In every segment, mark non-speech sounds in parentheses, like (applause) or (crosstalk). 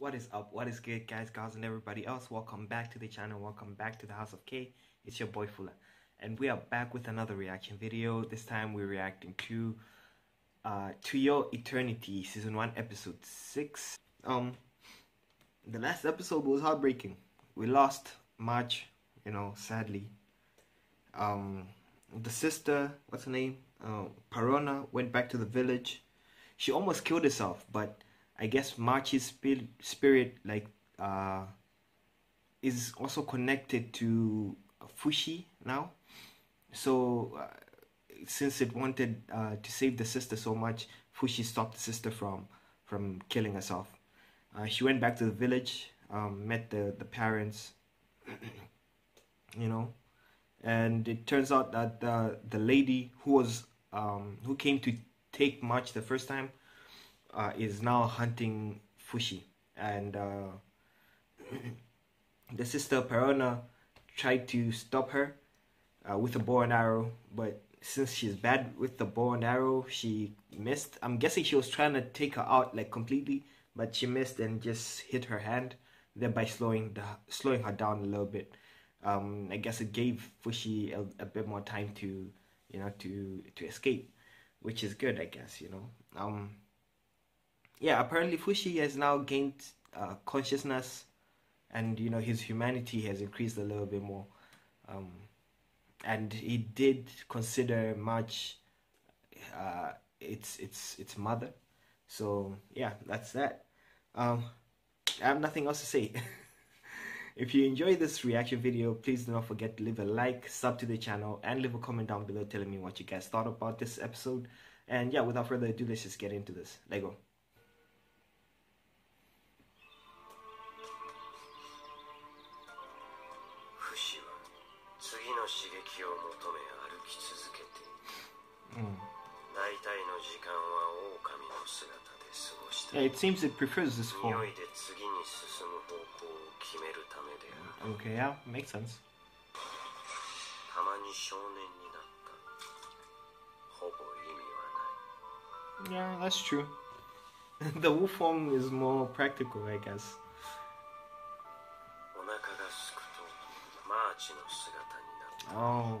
What is up? What is good, guys, girls, and everybody else? Welcome back to the channel. Welcome back to the House of K. It's your boy Fula, and we are back with another reaction video. This time we're reacting to uh, To Your Eternity, season one, episode six. Um, the last episode was heartbreaking. We lost March, you know, sadly. Um, the sister, what's her name? Uh, Parona went back to the village. She almost killed herself, but I guess March's spirit, spirit like uh, is also connected to Fushi now. So uh, since it wanted uh, to save the sister so much, Fushi stopped the sister from from killing herself. Uh, she went back to the village, um, met the the parents, (clears throat) you know, and it turns out that the the lady who was um, who came to take March the first time uh, is now hunting Fushi, and uh, (clears throat) the sister Parona tried to stop her uh, with a bow and arrow, but since she's bad with the bow and arrow, she missed. I'm guessing she was trying to take her out like completely, but she missed and just hit her hand, thereby slowing the slowing her down a little bit. Um, I guess it gave Fushi a, a bit more time to, you know, to to escape, which is good, I guess. You know. Um, yeah, apparently Fushi has now gained uh, consciousness, and you know his humanity has increased a little bit more. Um, and he did consider March uh, its its its mother. So yeah, that's that. Um, I have nothing else to say. (laughs) if you enjoyed this reaction video, please do not forget to leave a like, sub to the channel, and leave a comment down below telling me what you guys thought about this episode. And yeah, without further ado, let's just get into this. Lego. seems it prefers this form. Okay, yeah, makes sense. Yeah, that's true. (laughs) the wolf form is more practical, I guess. Oh. oh.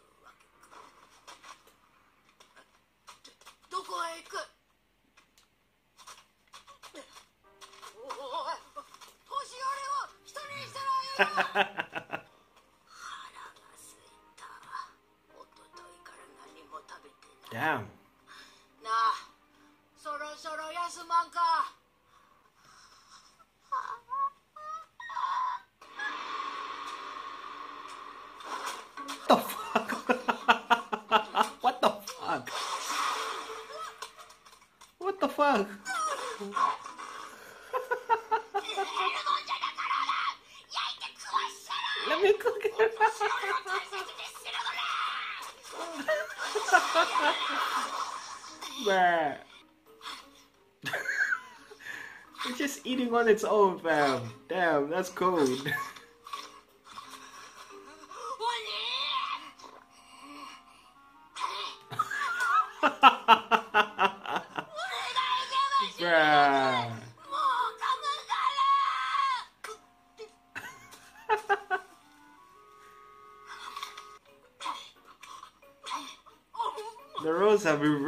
どこへ行く。おお年寄りを一人にしたらよ (laughs) It's just eating on its own, fam. Damn, that's cold. (laughs)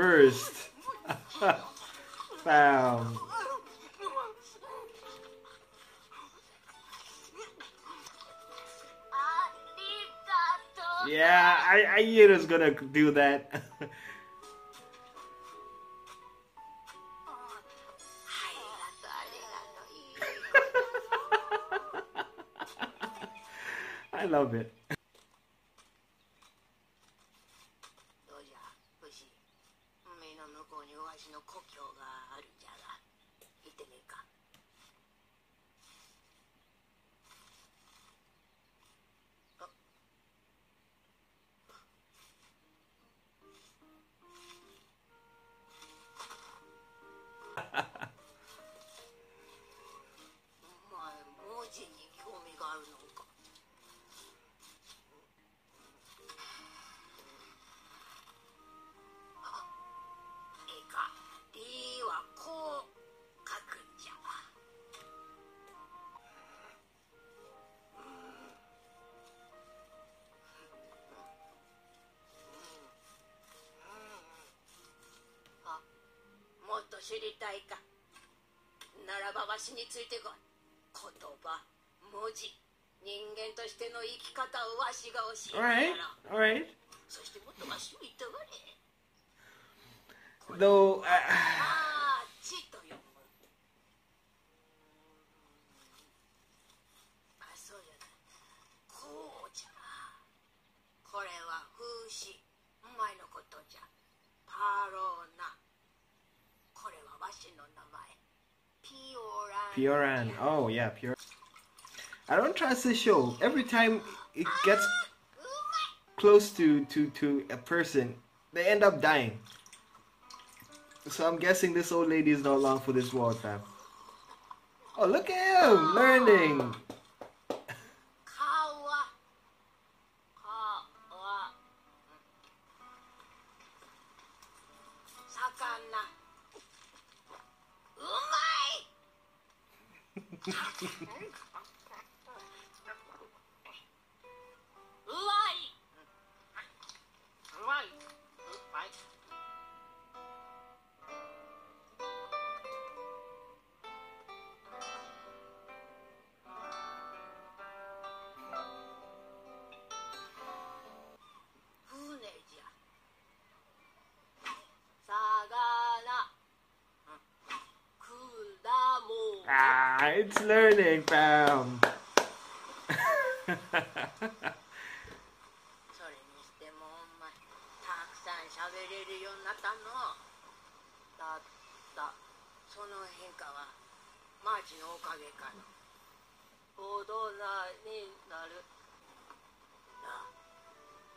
first. (laughs) bam. Yeah, I, I knew it was gonna do that. (laughs) I love it. 知りたいか。ならばわしについてこい。言葉文字。人間としての生き方をわしが教えてやろう Alright, alright. そしてもっとわしをいたわれ。Though, uh, Pioran. Oh yeah, Pure. I don't trust this show. Every time it gets close to to to a person, they end up dying. So I'm guessing this old lady is not long for this world, fam. Oh, look at him learning. Ah, (laughs) it's learning, fam. (laughs) それにしてもお前たくさん喋れるようになったの。だった。その変化はマーチのおかげかの大人になるなあ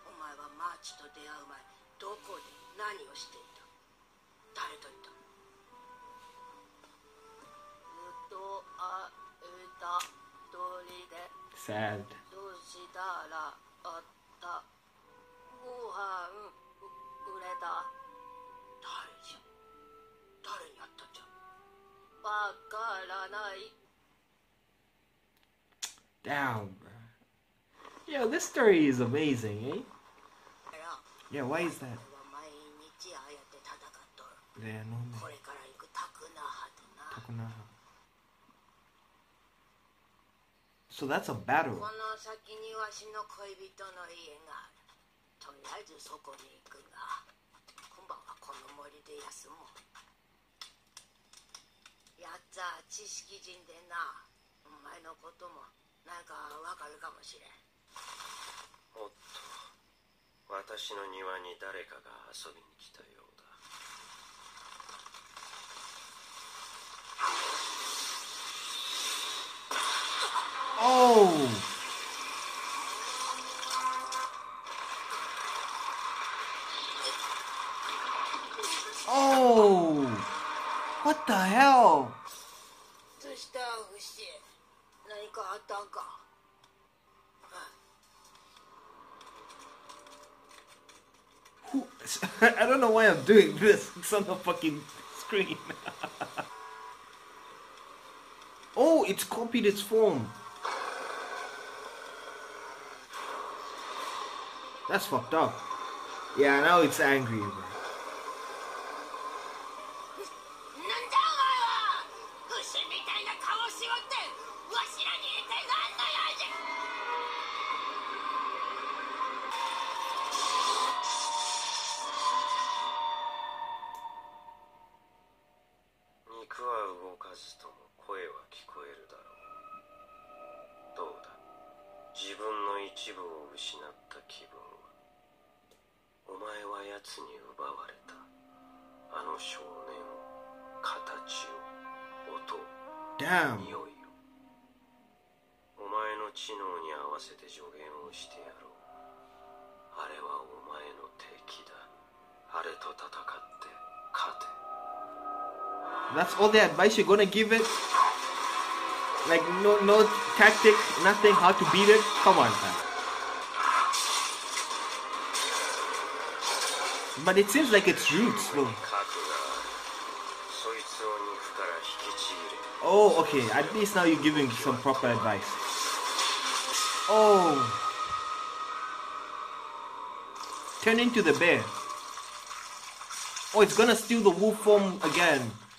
お前はマーチと出会う前どこで何をしていた？誰といた？Sad. Down, bro. Yo, this story is amazing, eh? Yeah, why is that? Yeah, no. Takunaha. So that's a battle. この先にわしの恋人の家がある。とりあえずそこに行くが今晩はこの森で休もう。やっつぁ知識人でなお前のこともなんかわかるかもしれん。おっと私の庭に誰かが遊びに来たよ (laughs) I don't know why I'm doing this. It's on the fucking screen. (laughs) oh, it's copied its form. That's fucked up. Yeah, now it's angry. Bro. 肉は動かずとも声は聞こえるだろう。どうだ？自分の一部を失った気分は。お前は奴に奪われた。あの少年を形を音を.匂いを。お前の知能に合わせて助言をしてやろう。あれはお前の敵だ。あれと戦って That's all the advice you're gonna give it. Like no no tactic, nothing, how to beat it. Come on, man. But it seems like it's roots. Oh, okay. At least now you're giving some proper advice. Oh. Turn into the bear. Oh, it's gonna steal the wolf form again.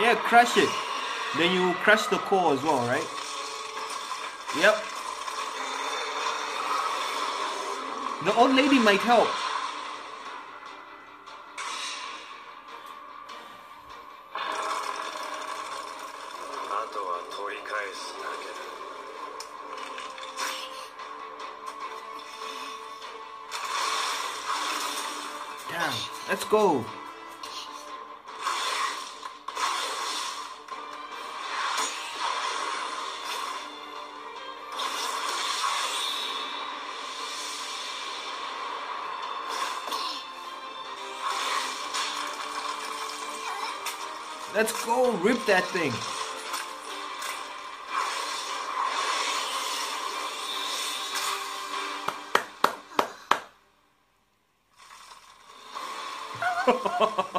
Yeah, crash it. Then you crash the core as well, right? Yep. The old lady might help. Damn, let's go. Let's go rip that thing. (laughs)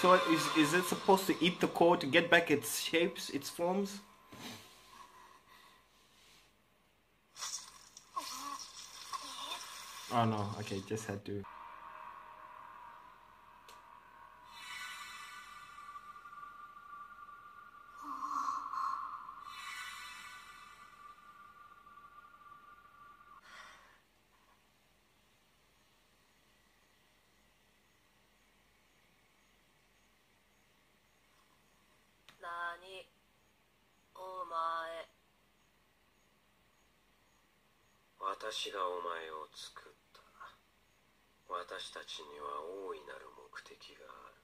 So is is it supposed to eat the core to get back its shapes, its forms? Oh no, okay, just had to. "私がお前を作った私たちには大いなる目的がある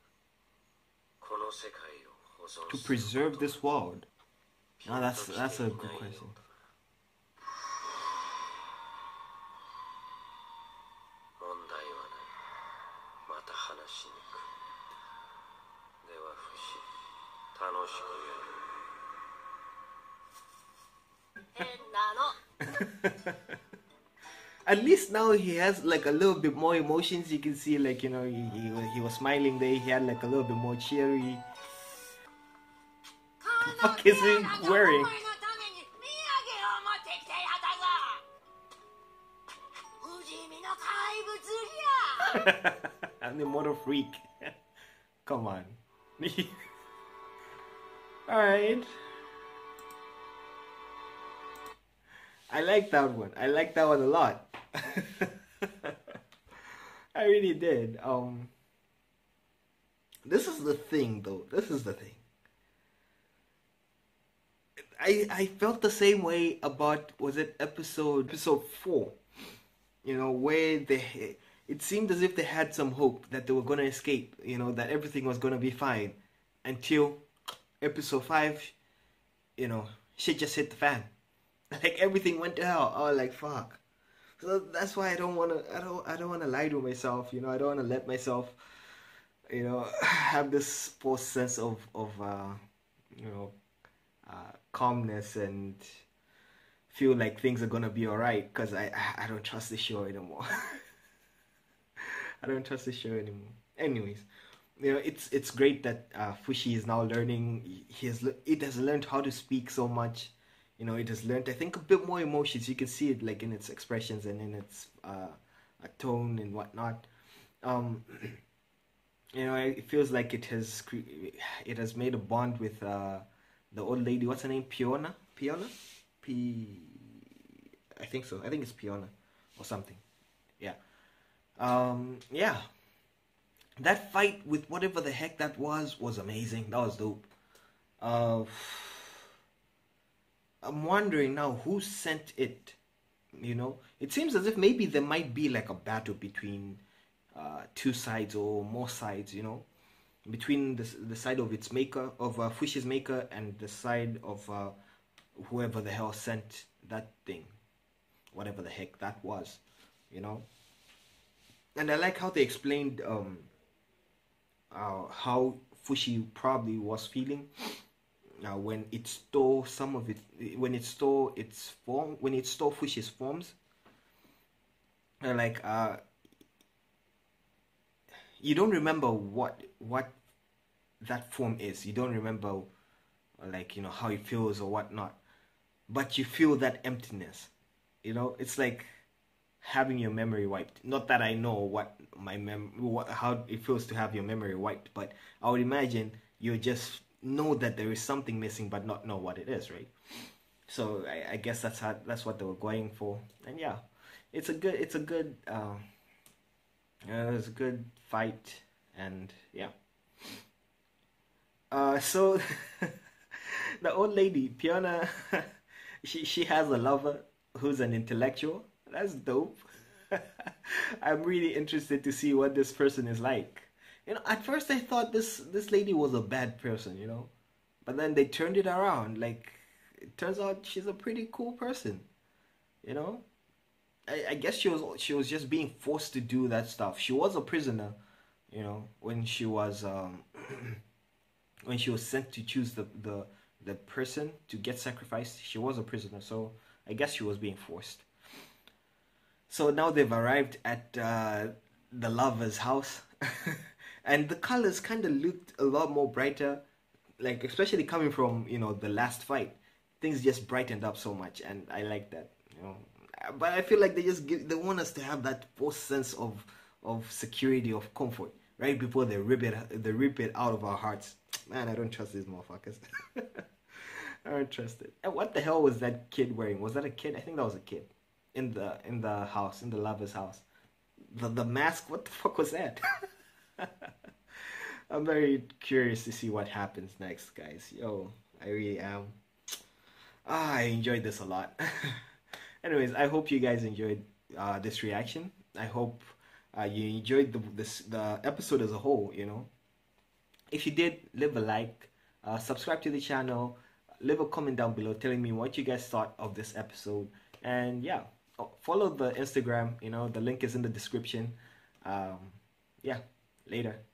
この世界を保存 To preserve this world. Now that's that's a good question. now he has like a little bit more emotions. You can see like you know he, he, he was smiling there. He had like a little bit more cheery. The fuck is he wearing? I'm the motor freak. (laughs) Come on. (laughs) Alright. I like that one. I like that one a lot. (laughs) I really did. Um This is the thing though. This is the thing. I I felt the same way about was it episode episode 4 you know, where they it seemed as if they had some hope that they were gonna escape, you know, that everything was gonna be fine until episode five, you know, shit just hit the fan. (laughs) Like everything went to hell. Was like, fuck. So that's why I don't wanna I don't I don't wanna lie to myself, you know, I don't wanna let myself you know (sighs) have this false sense of of uh you know uh, calmness and feel like things are gonna be alright because I I don't trust the show anymore. (laughs) I don't trust the show anymore. Anyways, you know it's it's great that uh, Fushi is now learning. He has it has learned how to speak so much. You know, it has learned I think a bit more emotions. You can see it like in its expressions and in its uh, tone and whatnot. Um, (clears throat) you know, it feels like it has it has made a bond with uh, the old lady. What's her name? Piona. Piona. P. I think so. I think it's Piona or something. Yeah. Um. Yeah. That fight with whatever the heck that was was amazing. That was dope. Uh. I'm wondering now who sent it. You know, it seems as if maybe there might be like a battle between uh, two sides or more sides, you know, between the, the side of its maker, of uh, Fushi's maker, and the side of uh, whoever the hell sent that thing, whatever the heck that was, you know. And I like how they explained um, uh, how Fushi probably was feeling uh, when it stole some of it, when it stole its form, when it stole Fushi's forms. And like, uh, you don't remember what what that form is. You don't remember like you know how it feels or whatnot, but you feel that emptiness. You know, it's like having your memory wiped. Not that I know what my mem what, how it feels to have your memory wiped, but I would imagine you're just know that there is something missing, but not know what it is, right? So I, I guess that's how that's what they were going for, and yeah, it's a good it's a good. Uh, uh, it was a good fight, and yeah. Uh, so (laughs) the old lady Piona, (laughs) she she has a lover who's an intellectual. That's dope. (laughs) I'm really interested to see what this person is like. You know, at first I thought this this lady was a bad person, you know, but then they turned it around. Like, it turns out she's a pretty cool person, you know. I, I guess she was she was just being forced to do that stuff. She was a prisoner, you know, when she was um, (clears throat) when she was sent to choose the, the the person to get sacrificed. She was a prisoner, so I guess she was being forced. So now they've arrived at uh, the lover's house, (laughs) and the colors kind of looked a lot more brighter, like especially coming from you know the last fight. Things just brightened up so much, and I like that. You know, but I feel like they just give, they want us to have that false sense of of security of comfort right before they rip it they rip it out of our hearts. Man, I don't trust these motherfuckers. (laughs) I don't trust it. And what the hell was that kid wearing? Was that a kid? I think that was a kid in the in the house in the lover's house. The the mask. What the fuck was that? (laughs) (laughs) I'm very curious to see what happens next, guys. Yo, I really am. Ah, I enjoyed this a lot. (laughs) anyways i hope you guys enjoyed uh, this reaction i hope uh, you enjoyed the this the episode as a whole you know if you did leave a like uh, subscribe to the channel leave a comment down below telling me what you guys thought of this episode and yeah oh, follow the instagram you know the link is in the description um, yeah later